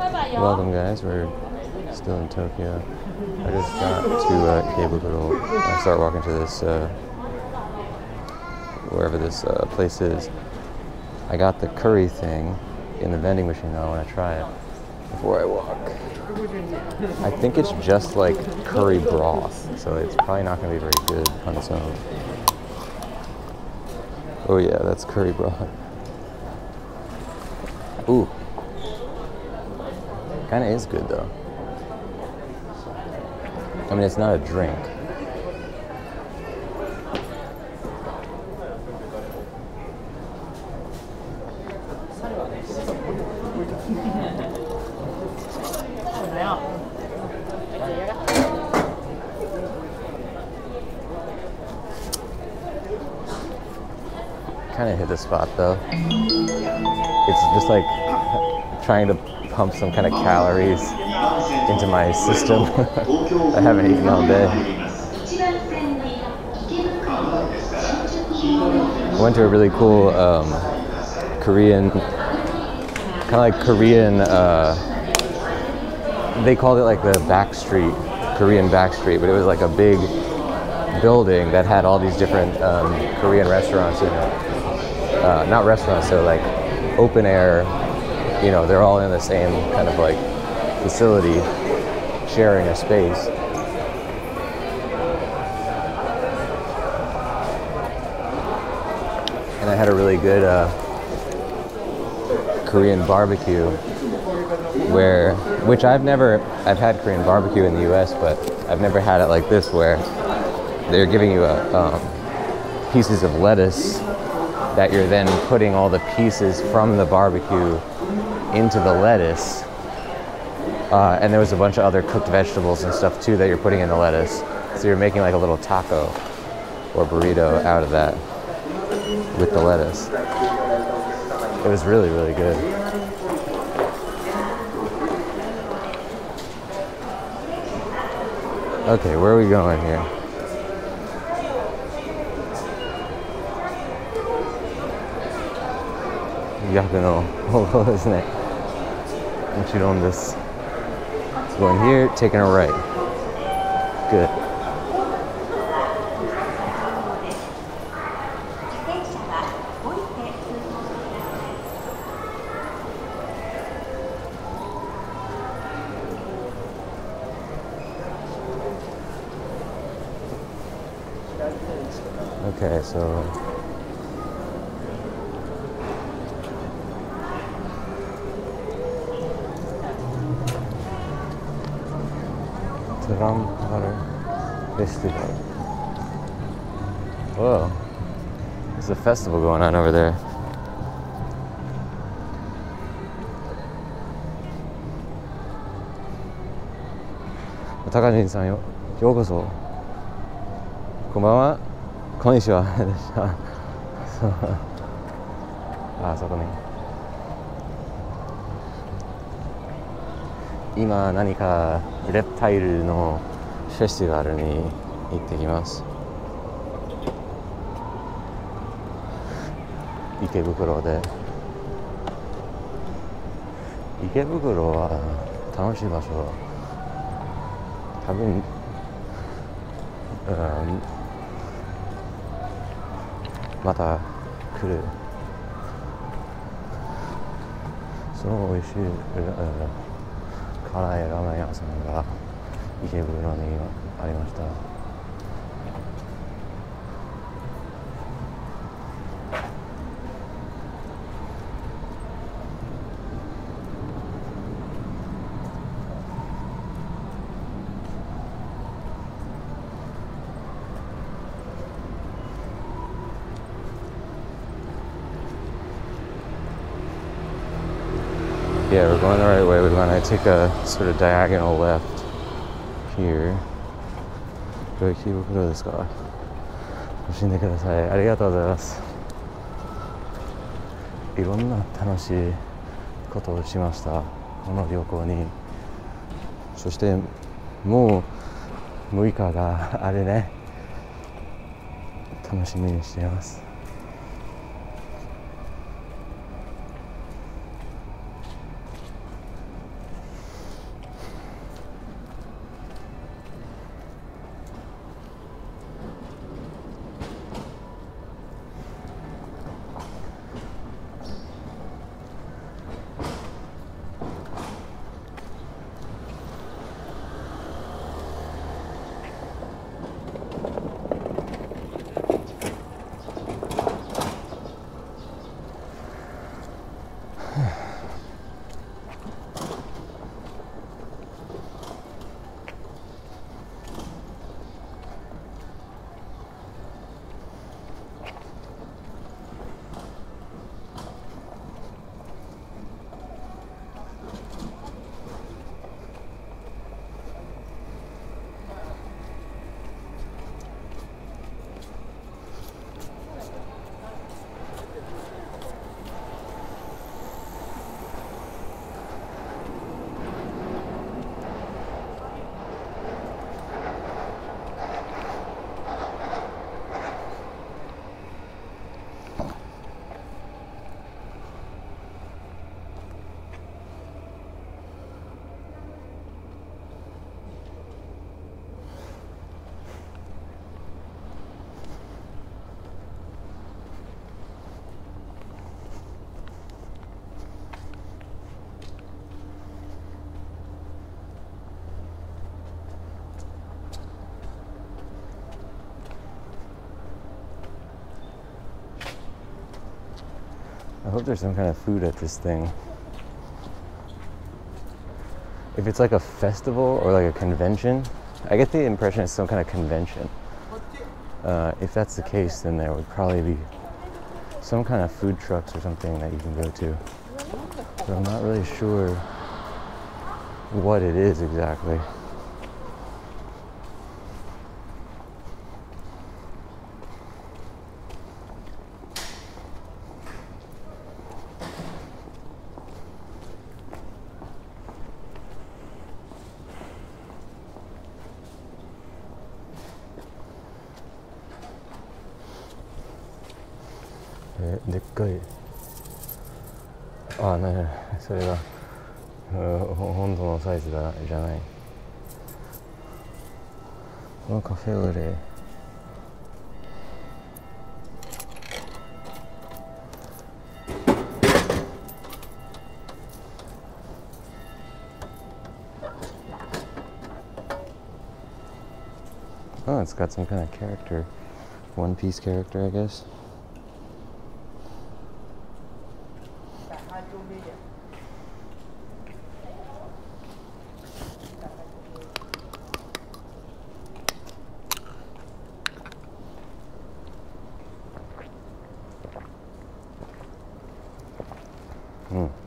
Welcome, guys. We're still in Tokyo. I just got to uh, Ikebukuro. I start walking to this, uh, wherever this uh, place is. I got the curry thing in the vending machine. Now I want to try it before I walk. I think it's just like curry broth, so it's probably not going to be very good on its own. Oh yeah, that's curry broth. Ooh. Kind of is good though. I mean, it's not a drink. Kind of hit the spot though. It's just like trying to pump some kind of calories into my system. I haven't eaten all day. I went to a really cool um, Korean, kind of like Korean. Uh, they called it like the back street, Korean back street, but it was like a big building that had all these different um, Korean restaurants in it. Uh, not restaurants, so like open air. You know, they're all in the same kind of like facility, sharing a space. And I had a really good uh, Korean barbecue, where which I've never I've had Korean barbecue in the U.S., but I've never had it like this, where they're giving you a, um, pieces of lettuce that you're then putting all the pieces from the barbecue into the lettuce. Uh, and there was a bunch of other cooked vegetables and stuff too that you're putting in the lettuce. So you're making like a little taco or burrito out of that with the lettuce. It was really, really good. Okay, where are we going here? Yaku no logo once you own this, going here, taking a right. Good. Okay, so オッケー、so Trampar Festival. Whoa. There's a festival going on over there. Taka さんよ、ようこそ。こんばんは。こんにちは。そうあ、そこね。今何かレプタイルのフェスティバルに行ってきます。池袋で。池袋は楽しい場所。多分、うん、また来る。その美味しい、うん。辛いラーメン屋さんが池袋にありました。Take a sort of diagonal left here. これ池袋ですか？楽しんでください。ありがとうございます。いろんな楽しいことをしました。この旅行に。そしてもう6日があれね。楽しみにしています。I hope there's some kind of food at this thing. If it's like a festival or like a convention, I get the impression it's some kind of convention. Uh, if that's the case, then there would probably be some kind of food trucks or something that you can go to. But I'm not really sure what it is exactly. かいあねそれがうん本当のサイズだじゃないこのカフェオレOh, it's got some kind of character. One piece character, I guess. Hmm.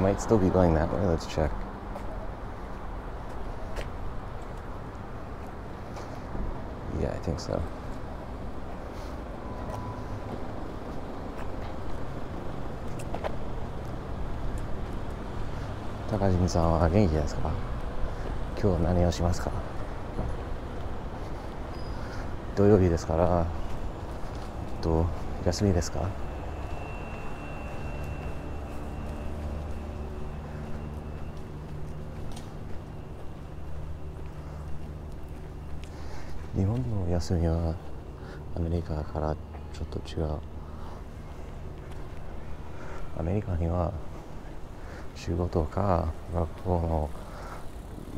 Might still be going that way. Let's check. Yeah, I think so. Takajimi さんは元気ですか今日何をしますか土曜日ですから、えっと、休みですか日本の休みはアメリカからちょっと違うアメリカには仕事か学校の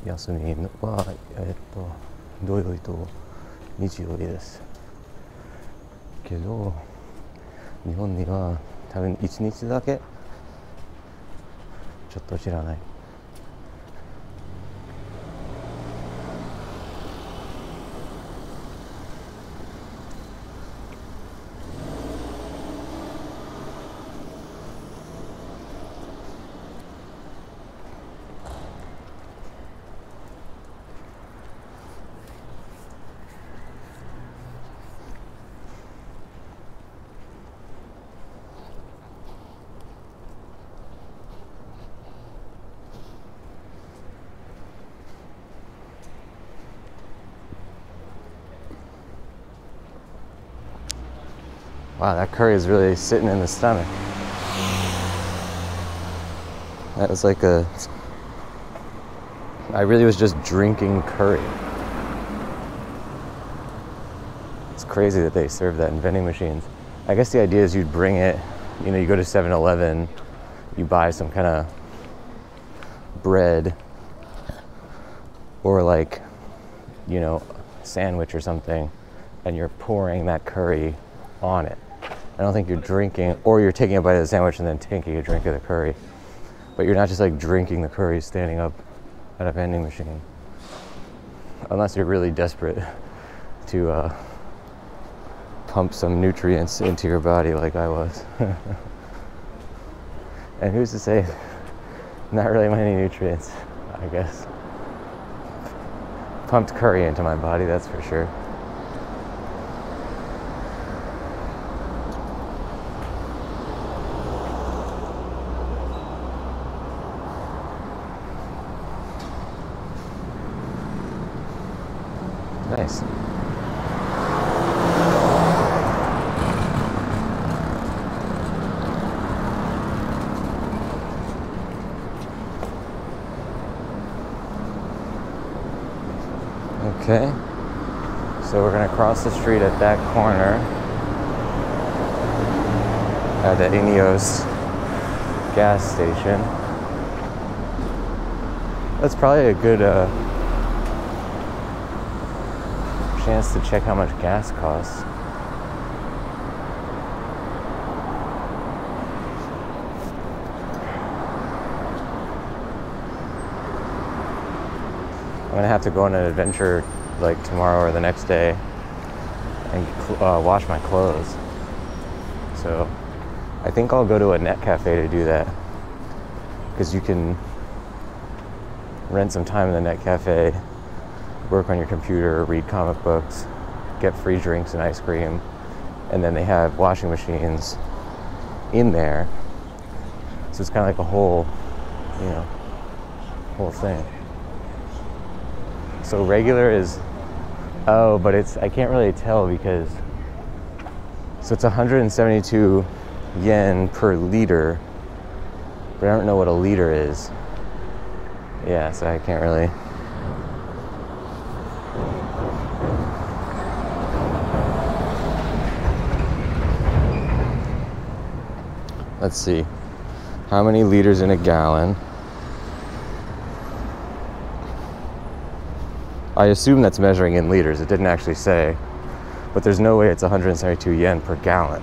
休みはえっと土曜日と日曜日です。けど日本には多分1日だけちょっと知らない。Wow that curry is really sitting in the stomach. That was like a i really was just drinking curry. It's crazy that they serve that in vending machines. I guess the idea is you'd bring it you know you go to 7-eleven you buy some kind of bread or like you know sandwich or something and you're pouring that curry on it i don't think you're drinking or you're taking a bite of the sandwich and then taking a drink of the curry. But you're not just like drinking the curry standing up at a vending machine. Unless you're really desperate to uh, pump some nutrients into your body like i was. And who's to say not really many nutrients i guess? Pumped curry into my body that's for sure Okay. So we're gonna cross the street at that corner at the ENEOS gas station. That's probably a good uh, chance to check how much gas costs. I'm gonna have to go on an adventure like tomorrow or the next day and uh, wash my clothes. So I think I'll go to a net cafe to do that because you can rent some time in the net cafe, work on your computer, read comic books, get free drinks and ice cream, and then they have washing machines in there. So it's kind of like a whole, you know, whole thing. So regular is oh, but it's I can't really tell because so it's 172 yen per liter, but I don't know what a liter is. Yeah, so I can't really. Let's see. How many liters in a gallon? I assume that's measuring in liters. It didn't actually say. But there's no way it's 172 yen per gallon.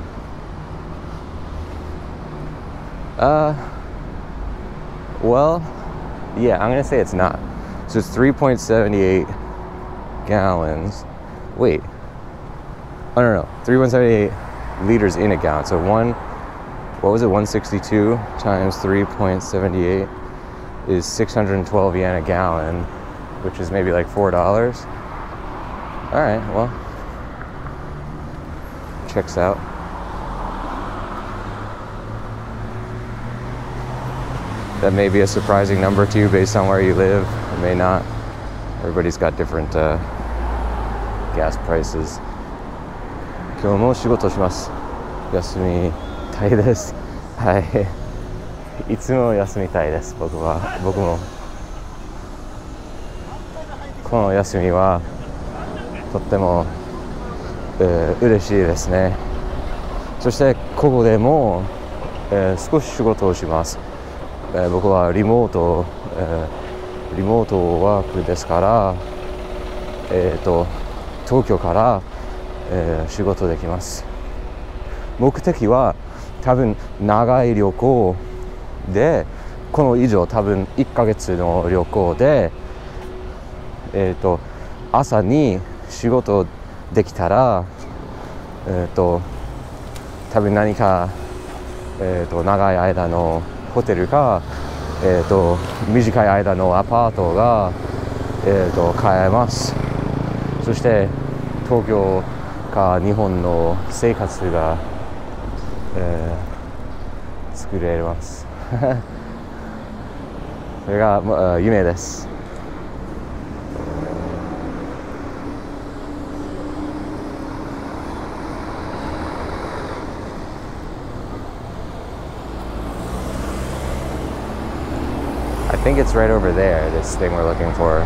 Uh, well, yeah, I'm gonna say it's not. So it's 3.78 gallons. Wait. Oh, no, no. 3.78 liters in a gallon. So one, what was it, 162 times 3.78 is 612 yen a gallon which is maybe like four dollars. All right, well, checks out. That may be a surprising number to you based on where you live. It may not. Everybody's got different uh, gas prices. 今日も仕事します。休みたいです。はい。いつも休みたいです。僕は。僕も。 この休みはとっても、えー、嬉しいですね。そしてここでも、えー、少し仕事をします、えー、僕はリモート、えー、リモートワークですからえっ、ー、と東京から、えー、仕事できます。目的は多分長い旅行でこの以上多分1ヶ月の旅行でえーと、朝に仕事できたら、えーと、多分何か、えーと、長い間のホテルか、えー、と短い間のアパートが、えー、と買えます。そして東京か日本の生活が、えー、作れます。それが夢です。Think it's right over there, this thing we're looking for.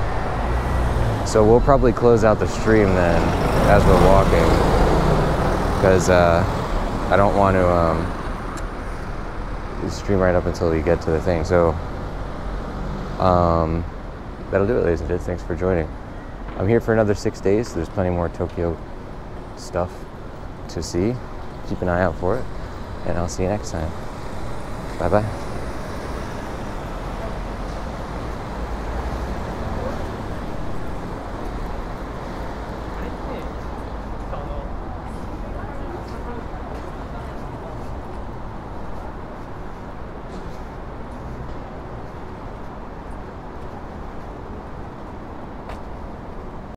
So we'll probably close out the stream then as we're walking because uh, I don't want to um, stream right up until we get to the thing. So um, that'll do it, ladies and gents. Thanks for joining. I'm here for another six days. So there's plenty more Tokyo stuff to see. Keep an eye out for it. And I'll see you next time. Bye bye.